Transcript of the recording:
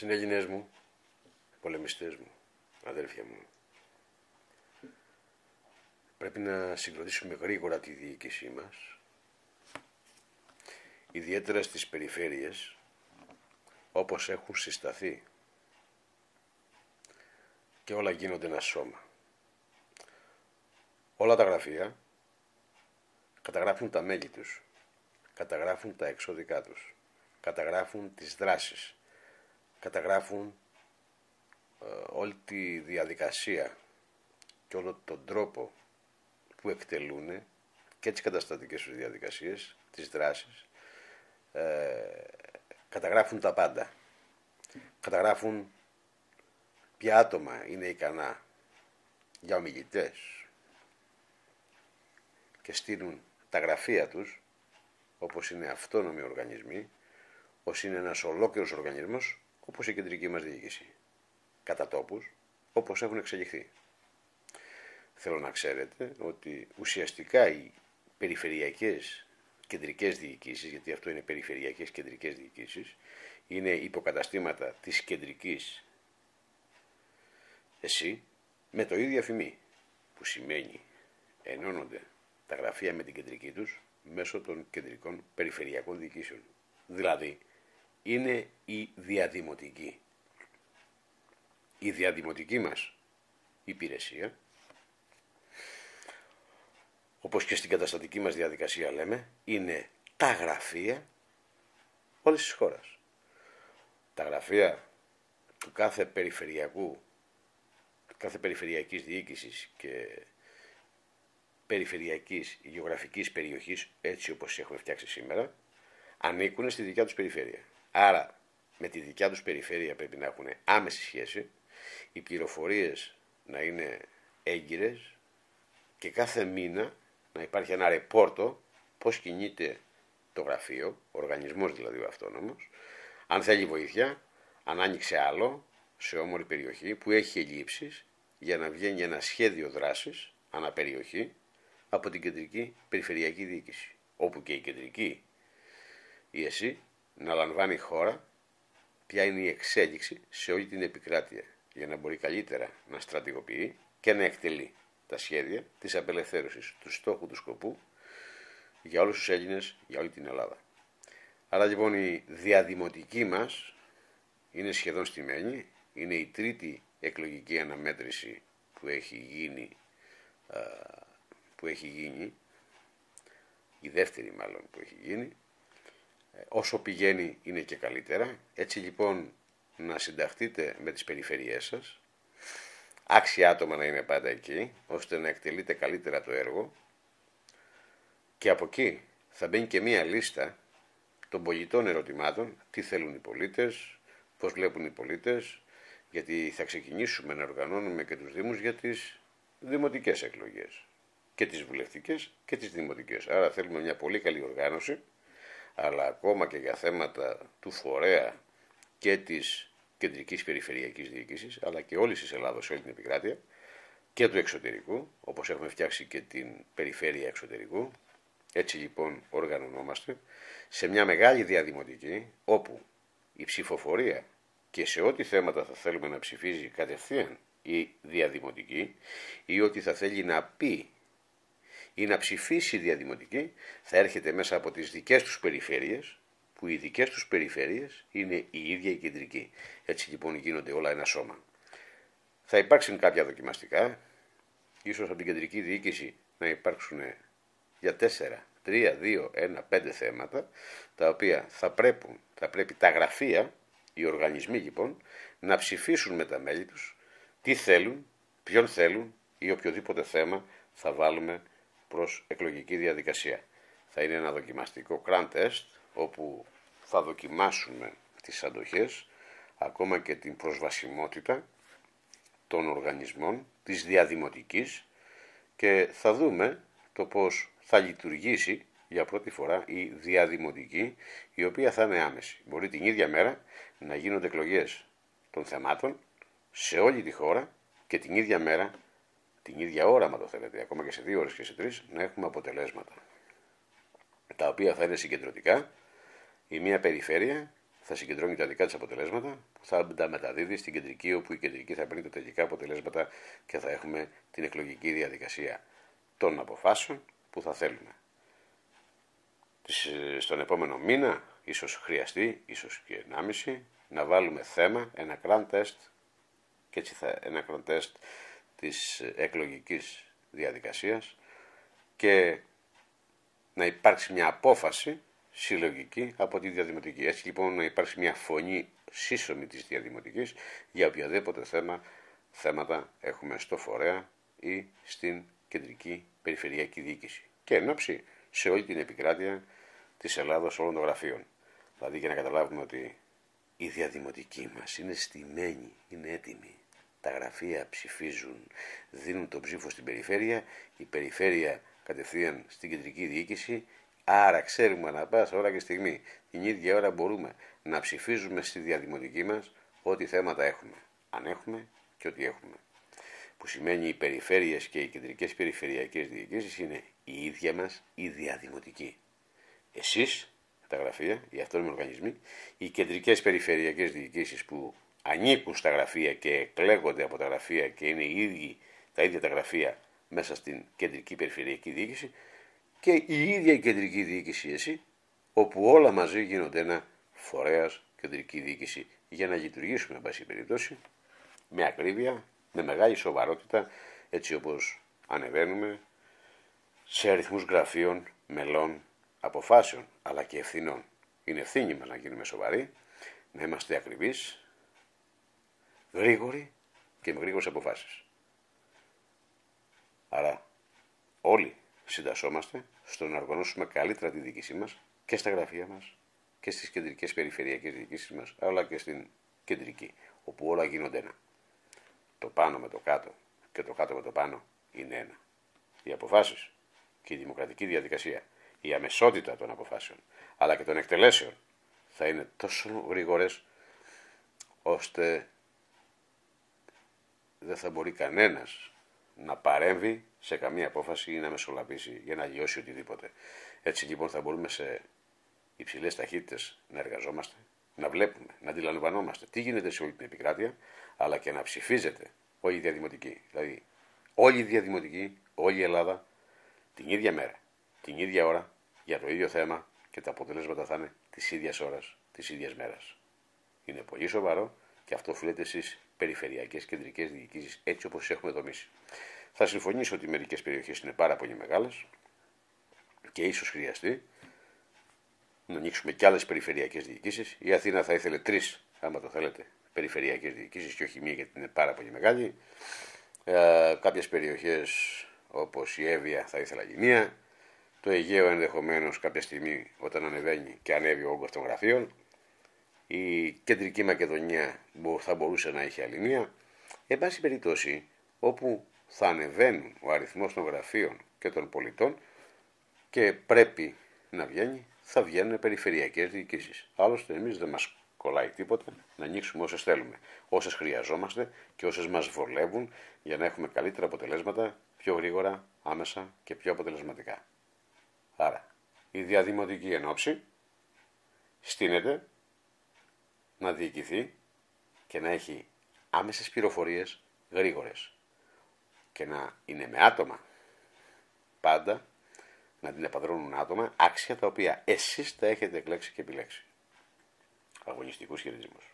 Συνέλληνες μου, πολεμιστές μου, αδέρφια μου, πρέπει να συγκροτήσουμε γρήγορα τη διοίκησή μας, ιδιαίτερα στις περιφέρειες, όπως έχουν συσταθεί. Και όλα γίνονται ένα σώμα. Όλα τα γραφεία καταγράφουν τα μέλη τους, καταγράφουν τα εξώδικά τους, καταγράφουν τις δράσεις, καταγράφουν ε, όλη τη διαδικασία και όλο τον τρόπο που εκτελούν και τις καταστατικές τους διαδικασίες, τις δράσεις, ε, καταγράφουν τα πάντα. Καταγράφουν ποια άτομα είναι ικανά για ομιλητές και στείλουν τα γραφεία τους, όπως είναι αυτόνομοι οργανισμοί, ως είναι ένας ολόκληρος οργανισμός, όπως η κεντρική μας διοίκηση. Κατά τόπους, όπως έχουν εξελιχθεί. Θέλω να ξέρετε ότι ουσιαστικά οι περιφερειακές κεντρικές διοικήσεις, γιατί αυτό είναι περιφερειακές κεντρικές διοικήσεις, είναι υποκαταστήματα της κεντρικής εσύ με το ίδιο αφημί, που σημαίνει ενώνονται τα γραφεία με την κεντρική τους μέσω των κεντρικών περιφερειακών διοικήσεων. Δηλαδή, είναι η διαδημοτική. Η διαδημοτική μας υπηρεσία, όπως και στην καταστατική μας διαδικασία λέμε, είναι τα γραφεία όλης της χώρας. Τα γραφεία του κάθε περιφερειακού, κάθε περιφερειακής διοίκησης και περιφερειακής γεωγραφικής περιοχής, έτσι όπως έχουμε φτιάξει σήμερα, ανήκουν στη δικιά τους περιφέρεια. Άρα με τη δικιά τους περιφέρεια πρέπει να έχουν άμεση σχέση, οι πληροφορίες να είναι έγκυρες και κάθε μήνα να υπάρχει ένα ρεπόρτο πώς κινείται το γραφείο, ο οργανισμός δηλαδή ο αυτόνομος, αν θέλει βοήθεια, αν άνοιξε άλλο σε όμορφη περιοχή που έχει ελλείψεις για να βγαίνει ένα σχέδιο δράσης αναπεριοχή από την κεντρική περιφερειακή διοίκηση, όπου και η κεντρική η ΕΣΥ να λαμβάνει χώρα ποια είναι η εξέλιξη σε όλη την επικράτεια για να μπορεί καλύτερα να στρατηγοποιεί και να εκτελεί τα σχέδια της απελευθέρωσης του στόχου του σκοπού για όλους τους Έλληνες, για όλη την Ελλάδα. Άρα λοιπόν η διαδημοτική μας είναι σχεδόν στημένη, είναι η τρίτη εκλογική αναμέτρηση που έχει γίνει, που έχει γίνει η δεύτερη μάλλον που έχει γίνει ε, όσο πηγαίνει είναι και καλύτερα. Έτσι λοιπόν να συνταχτείτε με τις περιφερειές σας, άξια άτομα να είναι πάντα εκεί, ώστε να εκτελείτε καλύτερα το έργο. Και από εκεί θα μπαίνει και μία λίστα των πολιτών ερωτημάτων, τι θέλουν οι πολίτες, πώς βλέπουν οι πολίτες, γιατί θα ξεκινήσουμε να οργανώνουμε και τους Δήμους για τις δημοτικές εκλογές. Και τις βουλευτικές και τις δημοτικές. Άρα θέλουμε μια πολύ καλή οργάνωση αλλά ακόμα και για θέματα του φορέα και της κεντρικής περιφερειακής διοίκησης, αλλά και όλης της Ελλάδος σε όλη την επικράτεια και του εξωτερικού, όπως έχουμε φτιάξει και την περιφέρεια εξωτερικού. Έτσι λοιπόν οργανωνόμαστε σε μια μεγάλη διαδημοτική, όπου η ψηφοφορία και σε ό,τι θέματα θα θέλουμε να ψηφίζει κατευθείαν η διαδημοτική ή ότι θα θέλει να πει ή να ψηφίσει διαδημοτική θα έρχεται μέσα από τις δικές τους περιφέρειες που οι δικές τους περιφέρειες είναι η ίδια η κεντρική. Έτσι λοιπόν γίνονται όλα ένα σώμα. Θα υπάρξουν κάποια δοκιμαστικά, ίσως από την κεντρική διοίκηση να υπάρξουν για 4, 3, 2, 1, 5 θέματα, τα οποία θα, πρέπει, θα πρέπει τα γραφεία, οι οργανισμοί λοιπόν, να ψηφίσουν με τα μέλη τους τι θέλουν, ποιον θέλουν ή οποιοδήποτε θέμα θα βάλουμε προς εκλογική διαδικασία. Θα είναι ένα δοκιμαστικό grand test όπου θα δοκιμάσουμε τις αντοχές, ακόμα και την προσβασιμότητα των οργανισμών, της διαδημοτικής και θα δούμε το πώς θα λειτουργήσει για πρώτη φορά η διαδημοτική, η οποία θα είναι άμεση. Μπορεί την ίδια μέρα να γίνονται εκλογές των θεμάτων σε όλη τη χώρα και την ίδια μέρα την ίδια ώρα, μα το θέλετε, ακόμα και σε δύο ώρες και σε τρεις, να έχουμε αποτελέσματα. Τα οποία θα είναι συγκεντρωτικά η μία περιφέρεια θα συγκεντρώνει τα δικά της αποτελέσματα που θα τα μεταδίδει στην κεντρική, όπου η κεντρική θα παίρνει τα τελικά αποτελέσματα και θα έχουμε την εκλογική διαδικασία των αποφάσεων που θα θέλουμε. Στον επόμενο μήνα, ίσως χρειαστεί, ίσως και 1,5, να βάλουμε θέμα, ένα grand test και έτσι θα, ένα grand test της εκλογικής διαδικασίας και να υπάρξει μια απόφαση συλλογική από τη διαδημοτική. Έτσι λοιπόν να υπάρξει μια φωνή σύσσωμη της διαδημοτικής για οποιαδήποτε θέμα, θέματα έχουμε στο φορέα ή στην κεντρική περιφερειακή διοίκηση. Και ενόψει σε όλη την επικράτεια της Ελλάδος όλων των γραφείων. Δηλαδή για να καταλάβουμε ότι η διαδημοτική μας είναι στημένη, είναι έτοιμη. Τα γραφεία ψηφίζουν, δίνουν τον ψήφο στην περιφέρεια, η περιφέρεια κατευθείαν στην κεντρική διοίκηση Άρα ξέρουμε ανά πάσα ώρα και στιγμή, την ίδια ώρα μπορούμε να ψηφίζουμε στη διαδημοτική μας ό,τι θέματα έχουμε. Αν έχουμε και ό,τι έχουμε. Που σημαίνει οι περιφέρειες και οι κεντρικές περιφερειακές διοικήσεις είναι η ίδια μας η διαδημοτική. Εσείς, τα γραφεία, οι αυτόνομοι οργανισμοί, οι κεντρικές περιφερειακές διοικήσεις που ανήκουν στα γραφεία και εκλέγονται από τα γραφεία και είναι οι ίδιοι, τα ίδια τα γραφεία μέσα στην κεντρική περιφερειακή διοίκηση, και η ίδια η κεντρική διοίκηση εσύ, όπου όλα μαζί γίνονται ένα φορέας κεντρική διοίκηση για να λειτουργήσουμε, εν πάση περιπτώσει, με ακρίβεια, με μεγάλη σοβαρότητα, έτσι όπως ανεβαίνουμε σε αριθμούς γραφείων, μελών, αποφάσεων, αλλά και ευθυνών. Είναι ευθύνη μας να γίνουμε σοβαροί, να είμαστε ακριβείς, γρήγοροι και με γρήγορες αποφάσεις. Άρα όλοι συντασσόμαστε στο να οργανώσουμε καλύτερα τη διοίκησή μας και στα γραφεία μας και στις κεντρικές περιφερειακές διοικήσεις μας, αλλά και στην κεντρική, όπου όλα γίνονται ένα. Το πάνω με το κάτω και το κάτω με το πάνω είναι ένα. Οι αποφάσεις και η δημοκρατική διαδικασία, η αμεσότητα των αποφάσεων, αλλά και των εκτελέσεων θα είναι τόσο γρήγορες ώστε δεν θα μπορεί κανένας να παρέμβει σε καμία απόφαση ή να μεσολαβήσει για να λιώσει οτιδήποτε. Έτσι λοιπόν θα μπορούμε σε υψηλές ταχύτητες να εργαζόμαστε, να βλέπουμε, να αντιλαμβανόμαστε τι γίνεται σε όλη την επικράτεια, αλλά και να ψηφίζεται όλη η διαδημοτική. Δηλαδή, όλη η διαδημοτική, όλη η Ελλάδα την ίδια μέρα, την ίδια ώρα, για το ίδιο θέμα και τα αποτελέσματα θα είναι της ίδιας ώρας, της ίδιας μέρας. Είναι πολύ σοβαρό και αυτό οφείλεται στι περιφερειακές κεντρικές διοικήσεις έτσι όπως έχουμε δομήσει. Θα συμφωνήσω ότι μερικές περιοχές είναι πάρα πολύ μεγάλες και ίσως χρειαστεί να ανοίξουμε και άλλες περιφερειακές διοικήσεις. Η Αθήνα θα ήθελε τρεις, άμα το θέλετε, περιφερειακές διοικήσεις και όχι μία γιατί είναι πάρα πολύ μεγάλη. Ε, Κάποιες περιοχές όπως η Εύβοια θα ήθελα και μία. Το Αιγαίο ενδεχομένως κάποια στιγμή όταν ανεβαίνει και ανέβει ο όγκος των γραφείων. Η κεντρική Μακεδονία θα μπορούσε να έχει άλλη μία. Εν πάση περιπτώσει, όπου θα ανεβαίνουν ο αριθμός των γραφείων και των πολιτών και πρέπει να βγαίνει, θα βγαίνουν περιφερειακές διοικήσεις. Άλλωστε εμείς δεν μας κολλάει τίποτα να ανοίξουμε όσες θέλουμε, όσες χρειαζόμαστε και όσες μας βολεύουν για να έχουμε καλύτερα αποτελέσματα πιο γρήγορα, άμεσα και πιο αποτελεσματικά. Άρα, η διαδημοτική ενόψη στείνεται να διοικηθεί και να έχει άμεσες πληροφορίες γρήγορες και να είναι με άτομα πάντα να την επαδρώνουν άτομα άξια τα οποία εσείς τα έχετε εκλέξει και επιλέξει. Αγωνιστικούς χαιρετισμούς.